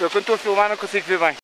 Eu quando estou a filmar não consigo ver bem.